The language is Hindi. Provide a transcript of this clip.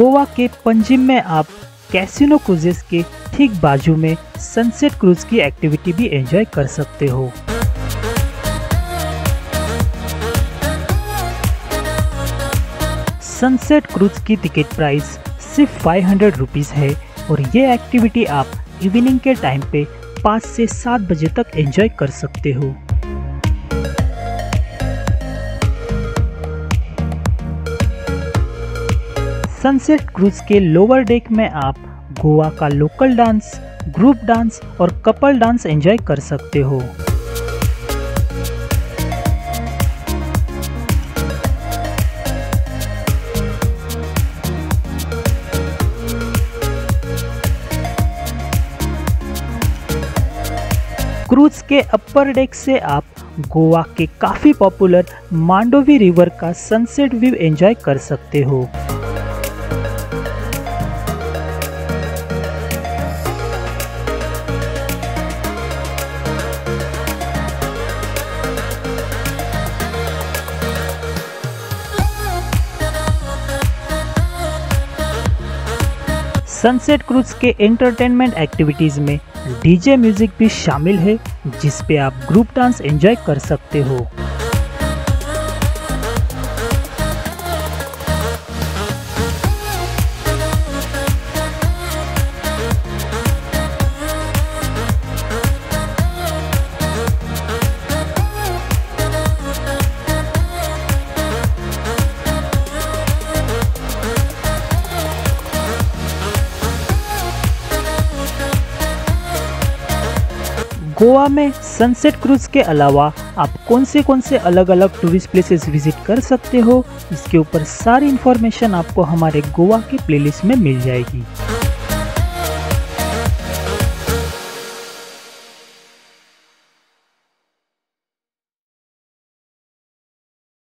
गोवा के पंजिम में आप कैसिनो क्रूजेस के ठीक बाजू में सनसेट क्रूज की एक्टिविटी भी एंजॉय कर सकते हो। सनसेट क्रूज की टिकट प्राइस सिर्फ़ फाइव हंड्रेड रुपीज़ है और ये एक्टिविटी आप इवनिंग के टाइम पे पाँच से सात बजे तक एंजॉय कर सकते हो। सनसेट क्रूज के लोअर डेक में आप गोवा का लोकल डांस, ग्रुप डांस और कपल डांस एंजॉय कर सकते हो। क्रूज के अपर डेक से आप गोवा के काफ़ी पॉपुलर मांडोवी रिवर का सनसेट व्यू एंजॉय कर सकते हो। सनसेट क्रूज के एंटरटेनमेंट एक्टिविटीज़ में डीजे म्यूज़िक भी शामिल है जिसपे आप ग्रुप डांस एंजॉय कर सकते हो। गोवा में सनसेट क्रूज के अलावा आप कौन से कौन से अलग अलग टूरिस्ट प्लेसेस विज़िट कर सकते हो? इसके ऊपर सारी इन्फॉर्मेशन आपको हमारे गोवा के प्लेलिस्ट में मिल जाएगी।